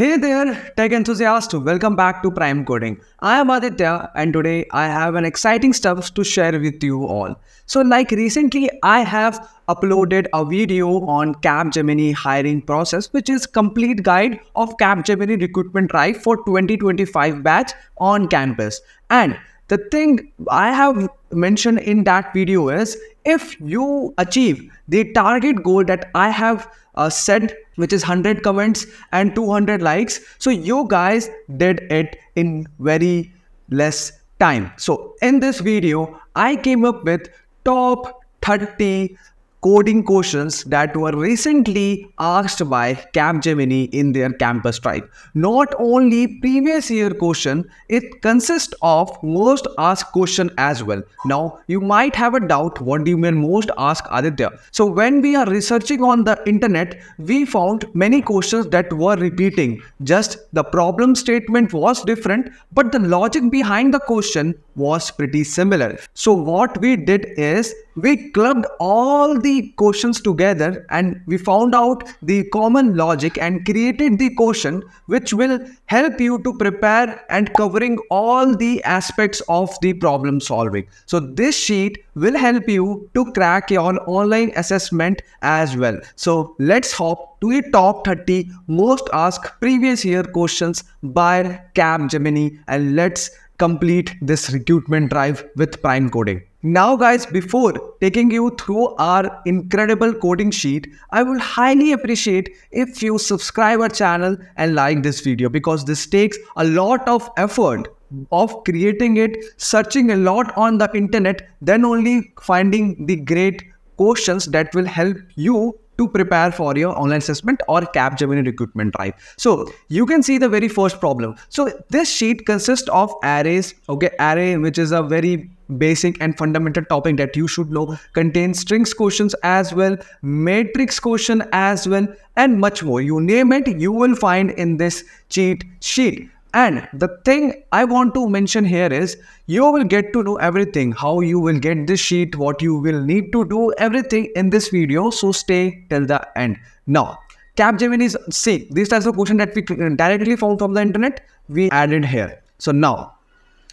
Hey there, tech enthusiasts, Welcome back to Prime Coding. I am Aditya, and today I have an exciting stuff to share with you all. So, like recently, I have uploaded a video on Capgemini hiring process, which is complete guide of Capgemini recruitment drive for 2025 batch on campus. And the thing I have mentioned in that video is if you achieve the target goal that I have uh, set which is 100 comments and 200 likes so you guys did it in very less time. So in this video i came up with top 30 coding questions that were recently asked by Capgemini in their campus drive. Not only previous year question, it consists of most asked question as well. Now, you might have a doubt what do you mean most asked Aditya? So when we are researching on the internet, we found many questions that were repeating. Just the problem statement was different, but the logic behind the question was pretty similar. So what we did is we clubbed all the questions together and we found out the common logic and created the question which will help you to prepare and covering all the aspects of the problem solving. So this sheet will help you to crack your online assessment as well. So let's hop to the top 30 most asked previous year questions by Capgemini and let's complete this recruitment drive with Prime Coding. Now guys, before taking you through our incredible coding sheet, I would highly appreciate if you subscribe our channel and like this video because this takes a lot of effort of creating it, searching a lot on the internet, then only finding the great questions that will help you to prepare for your online assessment or Capgemini recruitment drive. So you can see the very first problem. So this sheet consists of arrays, okay, array which is a very basic and fundamental topic that you should know contains strings questions as well matrix question as well and much more you name it you will find in this cheat sheet and the thing I want to mention here is you will get to know everything, how you will get this sheet, what you will need to do, everything in this video. So stay till the end. Now, Capgemini is, see, these types of question that we directly found from the internet, we added here. So now,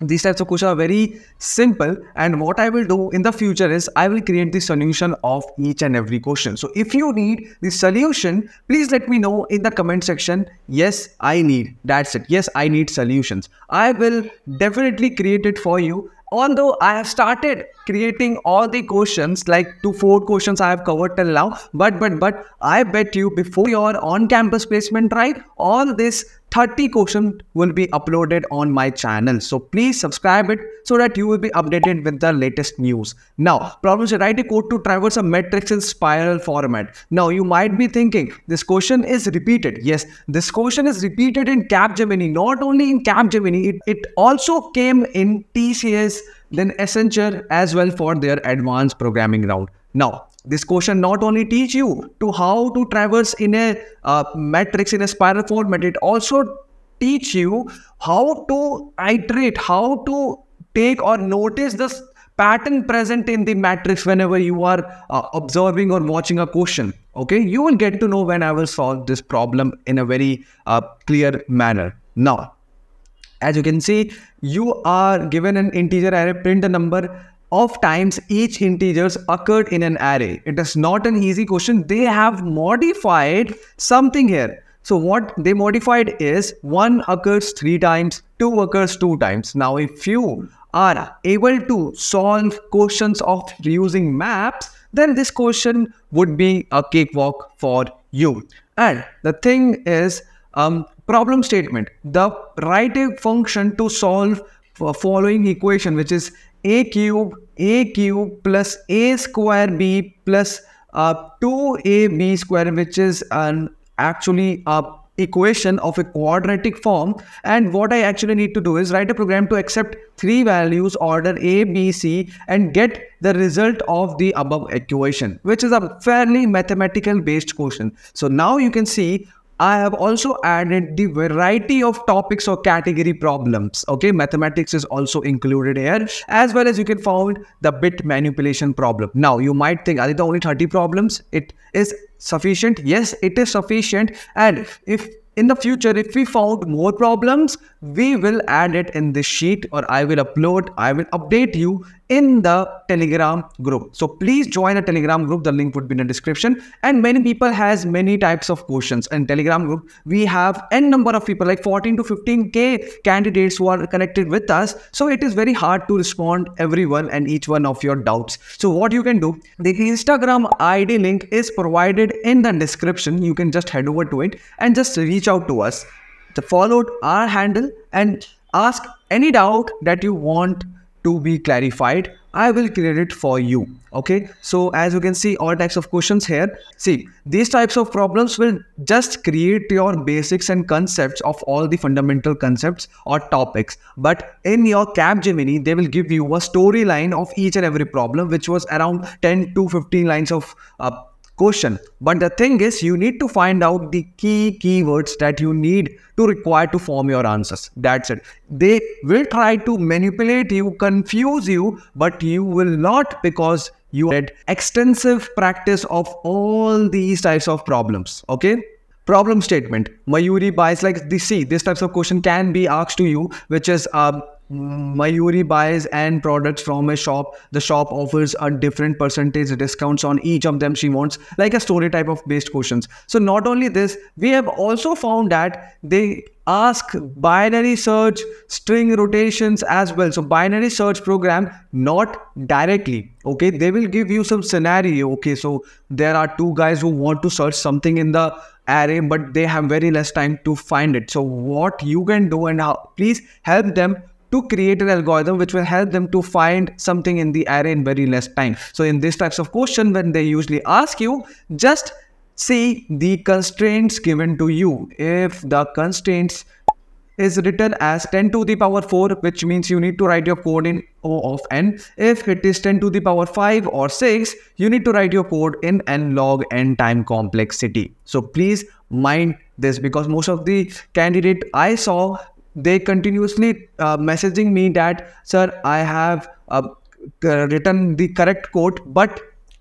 these types of questions are very simple and what i will do in the future is i will create the solution of each and every question. So if you need the solution please let me know in the comment section. Yes i need. That's it. Yes i need solutions. I will definitely create it for you. Although I have started creating all the questions, like two, four questions I have covered till now, but but but I bet you before your on-campus placement drive, all this 30 questions will be uploaded on my channel. So please subscribe it so that you will be updated with the latest news. Now, problem is write a code to traverse a matrix in spiral format. Now, you might be thinking this question is repeated. Yes, this question is repeated in Capgemini, not only in Capgemini, it, it also came in TCS, then Accenture as well for their advanced programming round. Now, this question not only teach you to how to traverse in a uh, matrix in a spiral format it also teach you how to iterate how to take or notice the pattern present in the matrix whenever you are uh, observing or watching a question okay? You will get to know when i will solve this problem in a very uh, clear manner. Now as you can see you are given an integer array print the number of times each integers occurred in an array. It is not an easy question. They have modified something here. So what they modified is 1 occurs 3 times, 2 occurs 2 times. Now if you are able to solve questions of using maps, then this question would be a cakewalk for you. And the thing is, um, problem statement. The write a function to solve following equation, which is a cube a cube plus a square b plus uh, 2ab square which is an actually a equation of a quadratic form and what I actually need to do is write a program to accept three values order A, B, C and get the result of the above equation which is a fairly mathematical based question. So now you can see I have also added the variety of topics or category problems. Okay, mathematics is also included here, as well as you can find the bit manipulation problem. Now, you might think, are there only 30 problems? It is sufficient. Yes, it is sufficient. And if in the future, if we found more problems, we will add it in this sheet or I will upload, I will update you in the telegram group. So please join a telegram group. The link would be in the description. And many people has many types of questions. In telegram group we have n number of people like 14 to 15k candidates who are connected with us. So it is very hard to respond everyone and each one of your doubts. So what you can do the instagram id link is provided in the description. You can just head over to it and just reach out to us. To follow our handle and ask any doubt that you want to be clarified i will create it for you okay? So as you can see all types of questions here. See these types of problems will just create your basics and concepts of all the fundamental concepts or topics. But in your capgemini they will give you a storyline of each and every problem which was around 10 to 15 lines of uh, question. But the thing is you need to find out the key keywords that you need to require to form your answers. That's it. They will try to manipulate you confuse you but you will not because you had extensive practice of all these types of problems okay? Problem statement. Mayuri buys like the see this types of question can be asked to you which is um, Mayuri buys and products from a shop. The shop offers a different percentage discounts on each of them she wants, like a story type of based questions. So not only this, we have also found that they ask binary search string rotations as well. So binary search program, not directly. Okay, they will give you some scenario. Okay, so there are two guys who want to search something in the array, but they have very less time to find it. So what you can do and how please help them to create an algorithm which will help them to find something in the array in very less time. So in these types of question, when they usually ask you, just see the constraints given to you. If the constraints is written as 10 to the power 4 which means you need to write your code in O of n. If it is 10 to the power 5 or 6 you need to write your code in n log n time complexity. So please mind this because most of the candidate I saw they continuously uh, messaging me that sir i have uh, written the correct code but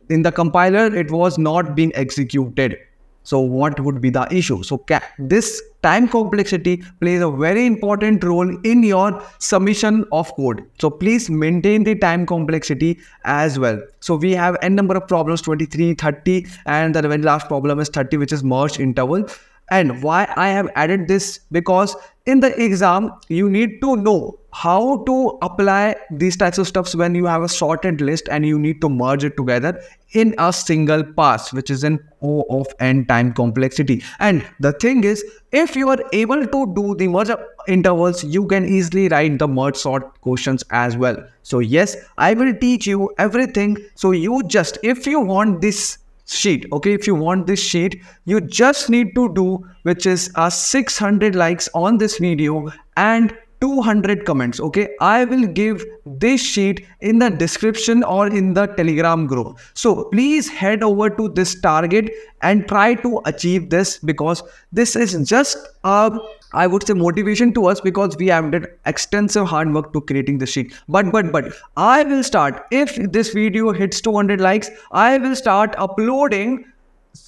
in the compiler it was not being executed. So what would be the issue? So this time complexity plays a very important role in your submission of code. So please maintain the time complexity as well. So we have n number of problems 23 30 and the very last problem is 30 which is merge interval and why I have added this? Because in the exam you need to know how to apply these types of stuffs when you have a sorted list and you need to merge it together in a single pass which is an O of n time complexity. And the thing is if you are able to do the merge intervals you can easily write the merge sort questions as well. So yes I will teach you everything. So you just if you want this sheet. Okay if you want this sheet you just need to do which is uh, a 600 likes on this video and 200 comments. Okay i will give this sheet in the description or in the telegram group. So please head over to this target and try to achieve this because this is just a I would say motivation to us because we have did extensive hard work to creating the sheet. But but but I will start if this video hits 200 likes, I will start uploading.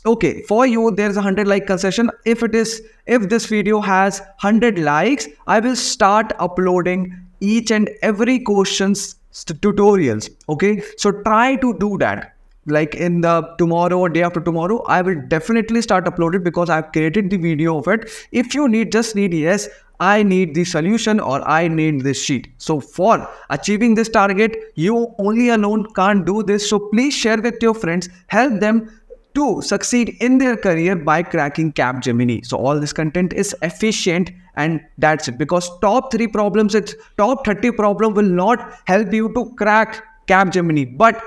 Okay, for you there's a 100 like concession. If it is if this video has 100 likes, I will start uploading each and every questions tutorials. Okay, so try to do that like in the tomorrow or day after tomorrow i will definitely start uploading because i've created the video of it. If you need just need yes i need the solution or i need this sheet. So for achieving this target you only alone can't do this. So please share with your friends. Help them to succeed in their career by cracking Capgemini. So all this content is efficient and that's it. Because top 3 problems it's top 30 problem will not help you to crack Capgemini. But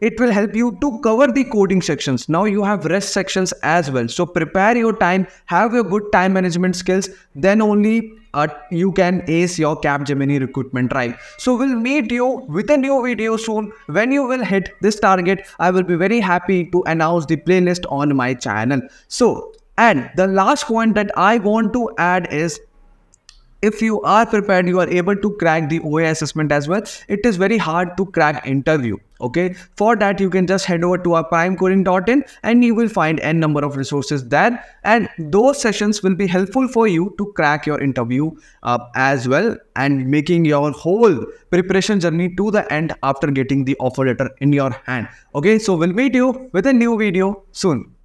it will help you to cover the coding sections. Now you have rest sections as well. So prepare your time have your good time management skills then only uh, you can ace your capgemini recruitment drive. So we'll meet you with a new video soon. When you will hit this target i will be very happy to announce the playlist on my channel. So and the last point that i want to add is if you are prepared you are able to crack the oa assessment as well. It is very hard to crack interview okay? For that you can just head over to our primecoding.in and you will find n number of resources there. And those sessions will be helpful for you to crack your interview uh, as well and making your whole preparation journey to the end after getting the offer letter in your hand okay? So we'll meet you with a new video soon